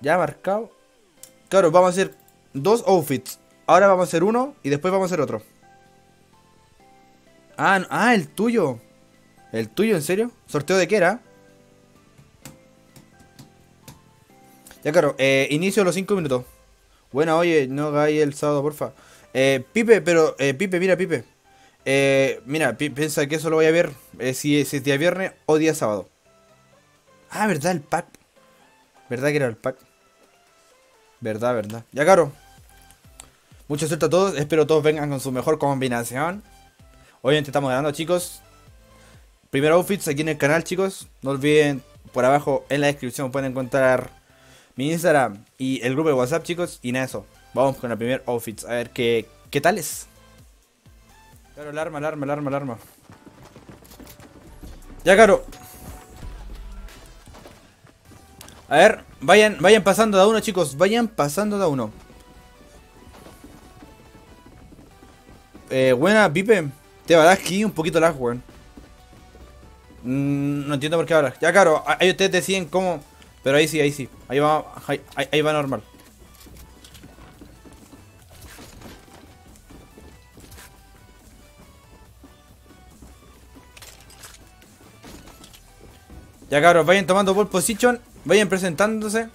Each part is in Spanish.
Ya marcado. Claro, vamos a hacer dos outfits. Ahora vamos a hacer uno y después vamos a hacer otro. Ah, ah, el tuyo. ¿El tuyo, en serio? ¿Sorteo de qué era? Ya, claro, eh, inicio los 5 minutos. Bueno, oye, no hagáis el sábado, porfa. Eh, Pipe, pero, eh, Pipe, mira, Pipe. Eh, mira, pi- piensa que eso lo voy a ver eh, si, si es día viernes o día sábado. Ah, verdad, el pack. ¿Verdad que era el pack? Verdad, verdad. Ya, caro. Mucha suerte a todos. Espero todos vengan con su mejor combinación. Obviamente estamos ganando, chicos. Primero outfits aquí en el canal, chicos. No olviden, por abajo en la descripción pueden encontrar mi Instagram y el grupo de WhatsApp, chicos. Y nada, eso. Vamos con el primer outfits. A ver qué, qué tal es. Claro, el arma, el arma, el arma, el arma. Ya, caro. A ver, vayan, vayan pasando de a uno, chicos. Vayan pasando de a uno. Eh, buena, Pipe. Te va aquí un poquito lag, weón. Mm, no entiendo por qué ahora. Ya, claro, ahí ustedes deciden cómo. Pero ahí sí, ahí sí. Ahí va, ahí- ahí va normal. Ya, cabros, vayan tomando pole position. Vayan presentándose.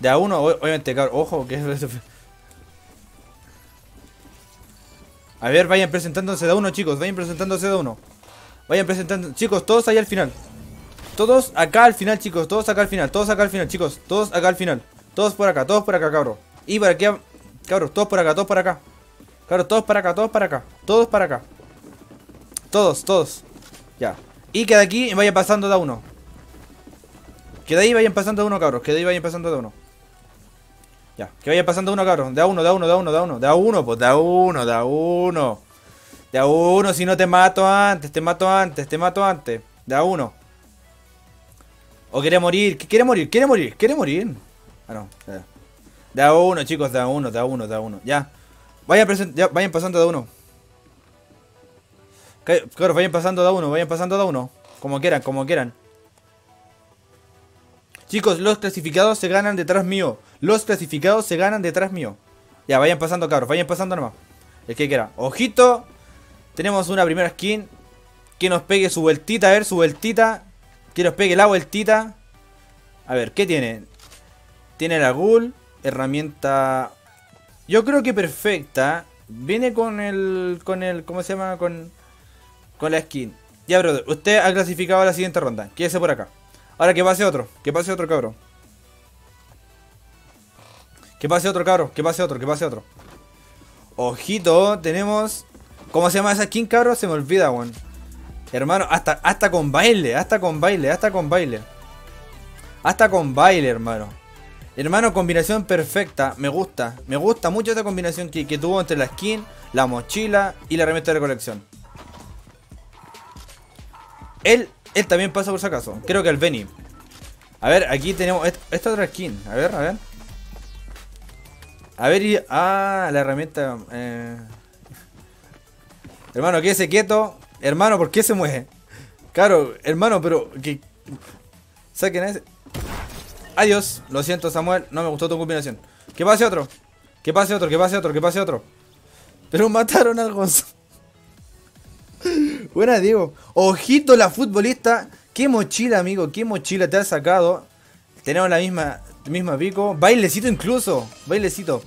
De a uno, obviamente, cabros. Ojo, que es. A ver, vayan presentándose de a uno, chicos. Vayan presentándose de uno. Vayan presentando. Chicos, todos ahí al final. Todos acá al final, chicos. Todos acá al final. Todos acá al final, chicos. Todos acá al final. Todos por acá, todos por acá, cabros. Y para aquí, cabros, todos por acá, todos por acá. Cabros, todos para acá, todos para acá. Todos para acá. Todos, todos. Ya. Y que de aquí vayan pasando de a uno. Que de ahí vayan pasando de uno, cabros. Que de ahí vayan pasando de uno. Ya. Que vayan pasando de uno, cabros. De uno, de a uno, de a uno, de a uno. De a uno, pues de a uno, de a uno. De a uno, si no te mato antes, te mato antes, te mato antes. De a uno. O quiere morir, ¿qué quiere morir? ¿Quiere morir? ¿Quiere morir? Ah, no. De a uno, chicos, de a uno, de a uno, de a uno. Ya. Vayan, ya, vayan pasando de uno. Claro, vayan pasando de uno, vayan pasando de uno. Como quieran, como quieran. Chicos, los clasificados se ganan detrás mío. Los clasificados se ganan detrás mío. Ya, vayan pasando, cabros, vayan pasando nomás. El que quiera. Ojito. Tenemos una primera skin. Que nos pegue su vueltita, a ver, su vueltita. Que nos pegue la vueltita. A ver, ¿qué tiene? Tiene la ghoul. Herramienta. Yo creo que perfecta. Viene con el. con el. ¿Cómo se llama? Con. Con la skin. Ya, brother. Usted ha clasificado a la siguiente ronda. Quédese por acá. Ahora que pase otro. Que pase otro, cabrón. Que pase otro, cabrón. Que pase otro, que pase otro. Ojito, tenemos. ¿Cómo se llama esa skin, cabrón? Se me olvida, weón. Hermano, hasta, hasta con baile, hasta con baile, hasta con baile. Hasta con baile, hermano. Hermano, combinación perfecta. Me gusta. Me gusta mucho esta combinación que, que tuvo entre la skin, la mochila y la herramienta de recolección. Él, él también pasa por si acaso. Creo que el Benny. A ver, aquí tenemos est- esta otra skin. A ver, a ver. A ver, y... Ah, la herramienta... eh. Hermano, quédese quieto. Hermano, ¿por qué se mueve? Claro, hermano, pero... Que... Saquen a ese... Adiós. Lo siento, Samuel. No me gustó tu combinación. Que pase otro. Que pase otro, que pase otro, que pase otro. Pero mataron al Gonzalo. Buena, Diego. Ojito la futbolista. Qué mochila, amigo. Qué mochila te has sacado. Tenemos la misma, misma pico. Bailecito incluso. Bailecito.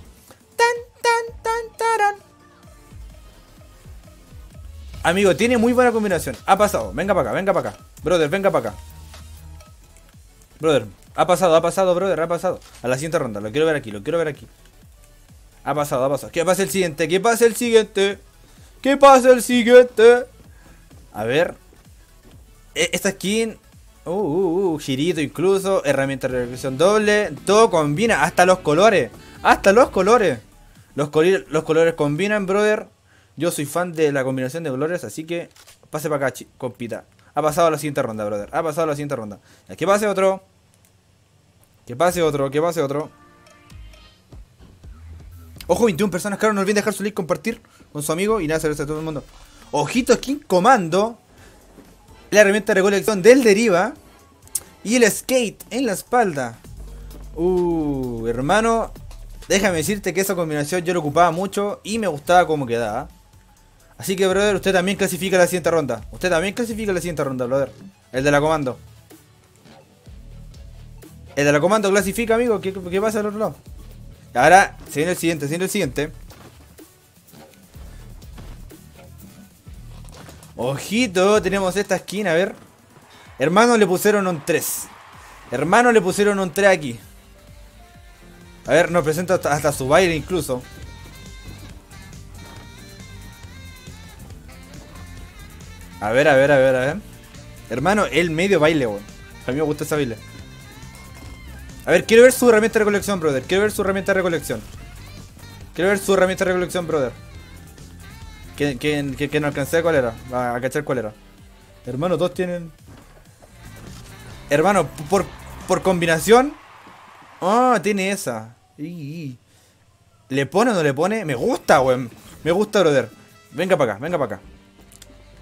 Tan, tan, tan, taran. Amigo, tiene muy buena combinación. Ha pasado. Venga para acá, venga para acá. Brother, venga para acá. Brother, ha pasado, ha pasado, brother, ha pasado. A la siguiente ronda, lo quiero ver aquí, lo quiero ver aquí. Ha pasado, ha pasado. ¿Qué pasa el siguiente? ¿Qué pasa el siguiente? ¿Qué pasa el siguiente? A ver. E- Esta skin. Uh, uh, uh, girito incluso. Herramienta de regresión doble. Todo combina. Hasta los colores. Hasta los colores. Los, coli- los colores combinan, brother. Yo soy fan de la combinación de colores. Así que pase para acá, compita. Ha pasado la siguiente ronda, brother. Ha pasado la siguiente ronda. Que pase otro. Que pase otro, que pase otro. Ojo, 21 personas, claro, no olviden dejar su like, compartir con su amigo y nada, saludos a todo el mundo. Ojito, skin comando. La herramienta de recolección del deriva. Y el skate en la espalda. Uh, hermano, déjame decirte que esa combinación yo lo ocupaba mucho y me gustaba cómo quedaba. Así que, brother, usted también clasifica la siguiente ronda. Usted también clasifica la siguiente ronda, brother. El de la comando. El de la comando clasifica, amigo. ¿Qué, qué pasa al otro lado? Ahora, se viene el siguiente, se viene el siguiente. Ojito, tenemos esta esquina, a ver. Hermano, le pusieron un 3. Hermano, le pusieron un 3 aquí. A ver, nos presenta hasta, su baile incluso. A ver, a ver, a ver, a ver. Hermano, el medio baile, weón. A mí me gusta esa baile. A ver, quiero ver su herramienta de recolección, brother. Quiero ver su herramienta de recolección. Quiero ver su herramienta de recolección, brother. Que, que, no alcancé cuál era. A, cachar cuál era. Hermano, todos tienen. Hermano, por, por combinación. Ah, oh, tiene esa. ¿Le pone o no le pone? Me gusta, weón. Me gusta, brother. Venga para acá, venga para acá.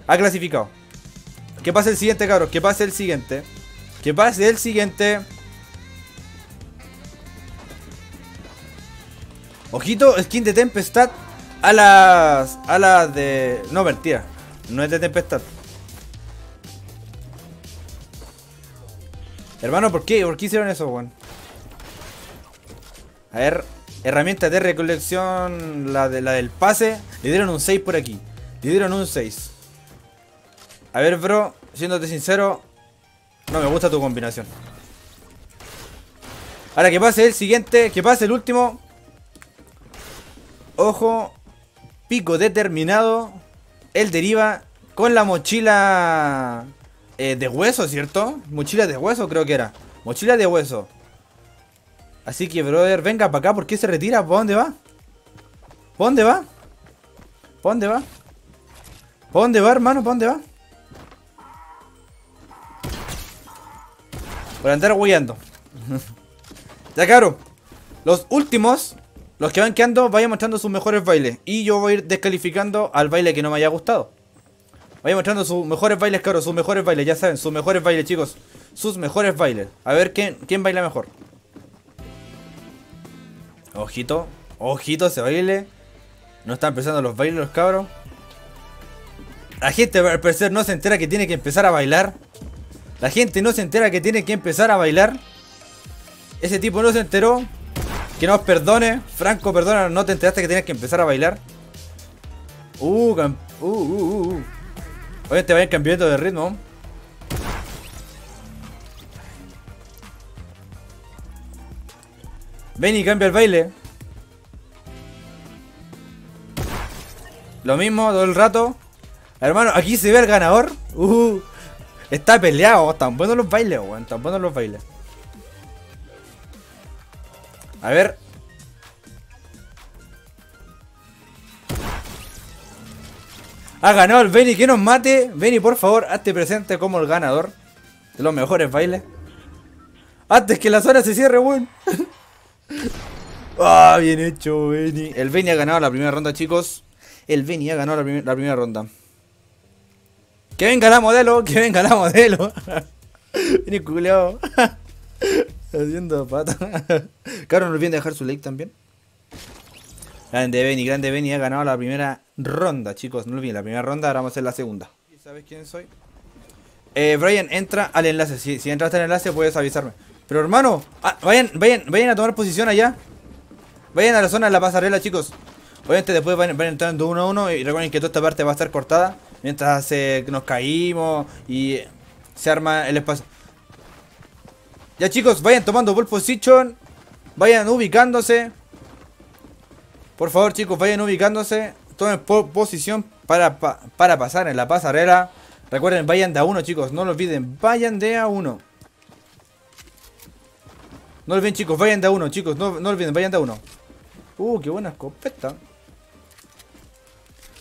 Ha clasificado. ¿Qué pasa el siguiente, cabros? ¿Qué pasa el siguiente? ¿Qué pasa el siguiente? Ojito, skin de Tempestad a las... A las de... No, mentira. No es de Tempestad. Hermano, ¿por qué? ¿Por qué hicieron eso, weón? A ver, herramienta de recolección, la, de, la del pase. Le dieron un 6 por aquí. Le dieron un 6. A ver, bro, siéndote sincero, no me gusta tu combinación. Ahora que pase el siguiente, que pase el último. Ojo, pico determinado. Él deriva con la mochila eh, de hueso, ¿cierto? Mochila de hueso creo que era. Mochila de hueso. Así que, brother, venga para acá. ¿Por qué se retira? ¿Para dónde va? ¿Para dónde va? ¿Para dónde va? ¿Para dónde va, hermano? ¿Para dónde va? Por andar hueando. ya, caro. Los últimos, los que van quedando, vayan mostrando sus mejores bailes. Y yo voy a ir descalificando al baile que no me haya gustado. Vayan mostrando sus mejores bailes, caro. Sus mejores bailes, ya saben. Sus mejores bailes, chicos. Sus mejores bailes. A ver quién, quién baila mejor. Ojito, ojito ese baile. No están empezando los bailes los cabros. La gente al parecer no se entera que tiene que empezar a bailar. La gente no se entera que tiene que empezar a bailar. Ese tipo no se enteró. Que nos perdone. Franco, perdona, no te enteraste que tienes que empezar a bailar. Uh, uh, uh, uh, uh. Oye, te vayan cambiando de ritmo. Ven y cambia el baile. Lo mismo todo el rato. Hermano, aquí se ve el ganador. Uh, está peleado. Están buenos los bailes, weón. Están buenos los bailes. A ver. Ha ganado el Benny. Que nos mate. Benny, por favor, hazte presente como el ganador de los mejores bailes. Antes que la zona se cierre, weón. Ah, bien hecho, Benny. El Benny ha ganado la primera ronda, chicos. El Benny ha ganado la, la primera ronda. Que venga la modelo, que venga la modelo. Benny culeado. Haciendo pata. Claro, no olviden dejar su like también. Grande Benny, grande Benny ha ganado la primera ronda, chicos. No olviden la primera ronda, ahora vamos a hacer la segunda. ¿Sabes quién soy? Eh, Brian, entra al enlace. Si, si entras al enlace, puedes avisarme. Pero hermano, ah, vayan, vayan, vayan a tomar posición allá. Vayan a la zona de la pasarela, chicos. Obviamente después van, van entrando uno a uno y recuerden que toda esta parte va a estar cortada. Mientras nos caímos y se arma el espacio. Ya chicos, vayan tomando pole position. Vayan ubicándose. Por favor chicos, vayan ubicándose. Tomen posición para, para pasar en la pasarela. Recuerden, vayan de a uno chicos, no lo olviden. Vayan de a uno. No olviden, chicos, vayan de a uno, chicos. No, no olviden, vayan de a uno. Uh, qué buena escopeta.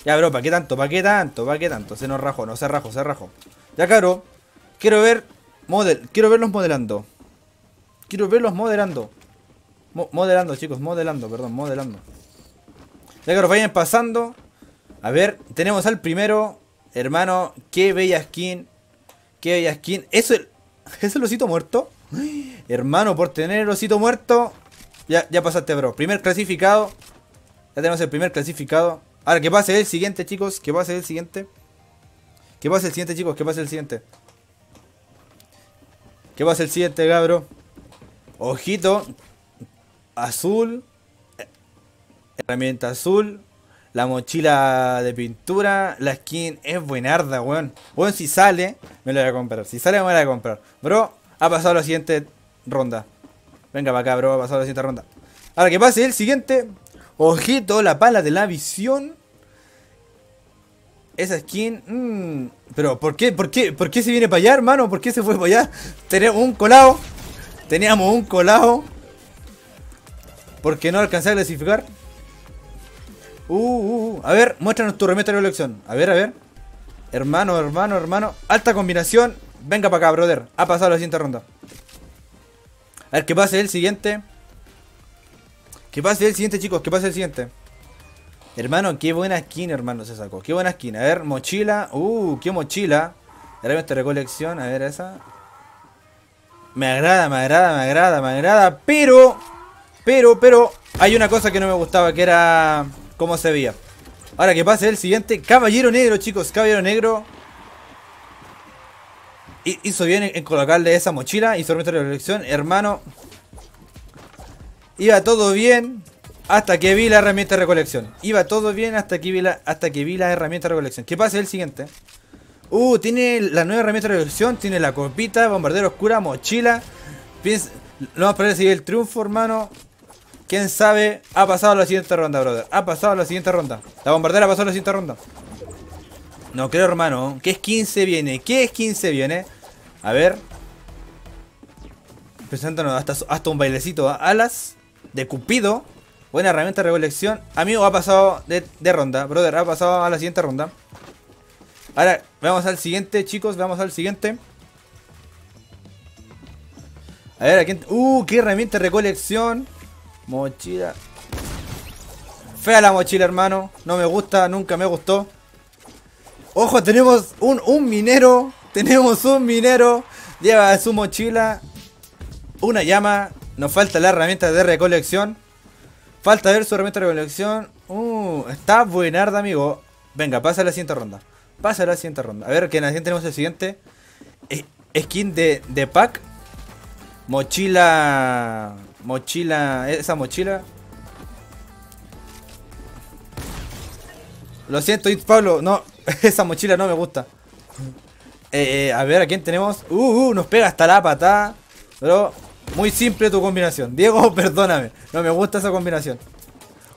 Ya, bro, ¿para qué tanto? ¿Para qué tanto? ¿Para qué tanto? Se nos rajó, no, se rajó, se rajó. Ya, caro. Quiero ver. Model. Quiero verlos modelando. Quiero verlos modelando. modelando, chicos, modelando, perdón, modelando. Ya, caro, vayan pasando. A ver, tenemos al primero. Hermano, qué bella skin. Qué bella skin. ¿Eso, ¿Es el osito muerto? Hermano, por tener el osito muerto. Ya, ya pasaste, bro. Primer clasificado. Ya tenemos el primer clasificado. Ahora, que pase el siguiente, chicos. Que pase el siguiente. Que pase el siguiente, chicos. Que pase el siguiente. Que pase el siguiente, cabro. Ojito. Azul. Herramienta azul. La mochila de pintura. La skin es buenarda, weón. Weón, si sale, me lo voy a comprar. Si sale, me lo voy a comprar. Bro, ha pasado la siguiente ronda. Venga para acá, bro. Ha pasado la siguiente ronda. Ahora que pase el siguiente. Ojito, la pala de la visión. Esa skin. Mmm, pero, ¿por qué, por, qué, ¿por qué se viene para allá, hermano? ¿Por qué se fue para allá? Tenemos un colado. Teníamos un colado. ¿Por qué no alcancé a clasificar? Uh, uh, uh, A ver, muéstranos tu remeta de colección. A ver, a ver. Hermano, hermano, hermano. Alta combinación. Venga para acá, brother. Ha pasado la siguiente ronda. A ver, que pase el siguiente. Que pase el siguiente, chicos. Que pase el siguiente. Hermano, qué buena skin, hermano, se sacó. Qué buena skin. A ver, mochila. Uh, qué mochila. De recolección. A ver, esa. Me agrada, me agrada, me agrada, me agrada. Pero, pero, pero, hay una cosa que no me gustaba, que era cómo se veía. Ahora que pase el siguiente. Caballero negro, chicos. Caballero negro. Hizo bien en colocarle esa mochila. Hizo de recolección. Hermano. Iba todo bien. Hasta que vi la herramienta de recolección. Iba todo bien hasta que vi la, hasta que vi la herramienta de recolección. ¿Qué pasa el siguiente? Uh, tiene la nueva herramienta de recolección. Tiene la copita, bombardero oscura, mochila. Piensa, lo vamos a seguir el triunfo, hermano. Quién sabe, ha pasado la siguiente ronda, brother. Ha pasado la siguiente ronda. La bombardera ha pasado la siguiente ronda. No creo, hermano. ¿Qué es 15 viene? ¿Qué es 15 viene? A ver. Presentándonos hasta, hasta un bailecito. Alas de Cupido. Buena herramienta de recolección. Amigo, ha pasado de, ronda. Brother, ha pasado a la siguiente ronda. Ahora, vamos al siguiente, chicos. Vamos al siguiente. A ver, aquí. Uh, qué herramienta de recolección. Mochila. Fea la mochila, hermano. No me gusta, nunca me gustó. Ojo, tenemos un, un minero. Tenemos un minero. Lleva su mochila. Una llama. Nos falta la herramienta de recolección. Falta ver su herramienta de recolección. Uh, está buenarda, amigo. Venga, pasa a la siguiente ronda. Pasa la siguiente ronda. A ver, que en tenemos el siguiente. Skin de, de pack. Mochila. Mochila. Esa mochila. Lo siento, Pablo. No, esa mochila no me gusta. Eh, eh, a ver, ¿a quién tenemos? Uh, uh, nos pega hasta la patada. Pero muy simple tu combinación. Diego, perdóname. No me gusta esa combinación.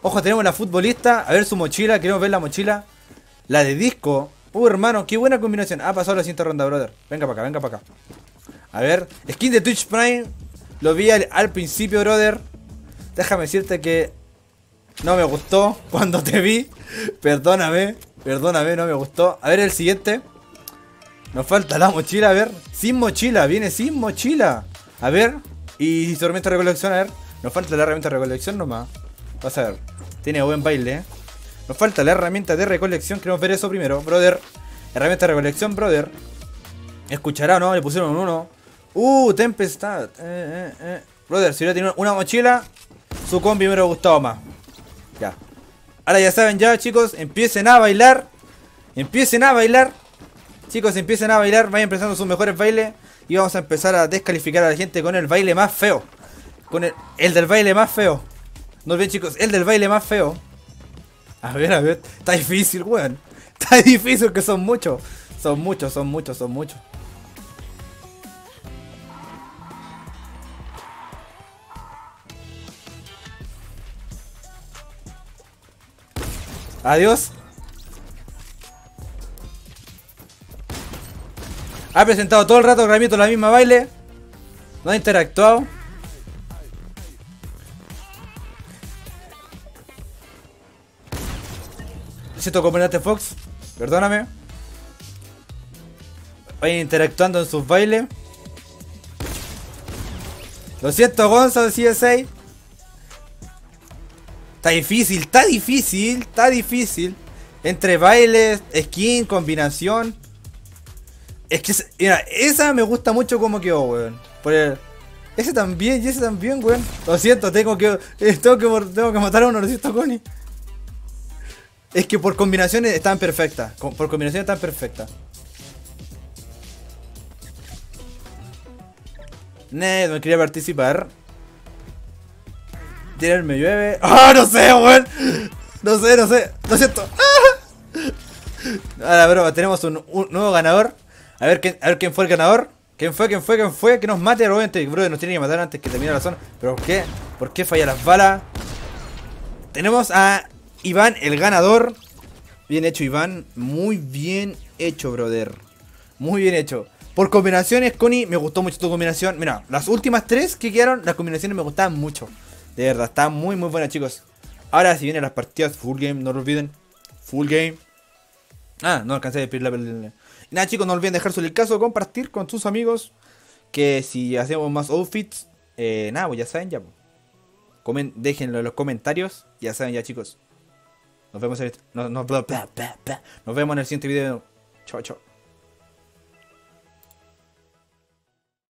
Ojo, tenemos la futbolista. A ver su mochila. Queremos ver la mochila. La de disco. Uh, hermano, qué buena combinación. Ha pasado la siguiente ronda, brother. Venga para acá, venga para acá. A ver, skin de Twitch Prime. Lo vi al, principio, brother. Déjame decirte que no me gustó cuando te vi. Perdóname, perdóname, no me gustó. A ver el siguiente. Nos falta la mochila, a ver. Sin mochila, viene sin mochila. A ver. Y su herramienta recolección, a ver. Nos falta la herramienta de recolección nomás. Vas a ver. Tiene buen baile, ¿eh? Nos falta la herramienta de recolección. Queremos ver eso primero, brother. Herramienta de recolección, brother. Escuchará, ¿no? Le pusieron un 1. Uh, tempestad. Eh, eh, eh. Brother, si hubiera tenido una mochila, su combi me hubiera gustado más. Ya. Ahora ya saben, ya chicos, empiecen a bailar. Empiecen a bailar. Chicos, empiecen a bailar. Vayan empezando sus mejores bailes. Y vamos a empezar a descalificar a la gente con el baile más feo. Con el, el del baile más feo. No bien chicos, el del baile más feo. A ver, a ver. Está difícil, weón. Está difícil que son muchos. Son muchos, son muchos, son muchos. Adiós. Ha presentado todo el rato Gramito la misma baile. No ha interactuado. Siento comandante Fox. Perdóname. Vayan interactuando en sus bailes. Lo siento, Gonzo de CSA. Está difícil, está difícil, está difícil. Entre bailes, skin, combinación. Es que, mira, esa me gusta mucho como quedó, weón. Por el, Ese también, y ese también, weón. Lo siento, tengo que, tengo que, tengo que matar a uno, lo siento, Connie. Es que por combinaciones están perfectas. Por combinaciones están perfectas. Ned, no quería participar. me llueve. ¡Ah, no sé, weón! No sé, no sé. Lo siento. Ahora, bro, tenemos un, nuevo ganador. A ver, quién, a ver quién fue el ganador. ¿Quién fue? ¿Quién fue? ¿Quién fue? Que nos mate, obviamente. Bro, nos tiene que matar antes que termine la zona. ¿Pero por qué? ¿Por qué falla las balas? Tenemos a Iván, el ganador. Bien hecho, Iván. Muy bien hecho, brother. Muy bien hecho. Por combinaciones, Connie, me gustó mucho tu combinación. Mira, las últimas tres que quedaron, las combinaciones me gustaban mucho. De verdad, está muy, muy buena, chicos. Ahora, si vienen las partidas full game, no lo olviden. Full game. Ah, no alcancé a pedir la... Nada, chicos, no olviden dejar su caso, compartir con sus amigos. Que si hacemos más outfits, eh, nada, pues ya saben, ya. Pues. Comen, déjenlo en los comentarios. Ya saben, ya, chicos. Nos vemos en el, nos vemos en el siguiente video. Chao, chao.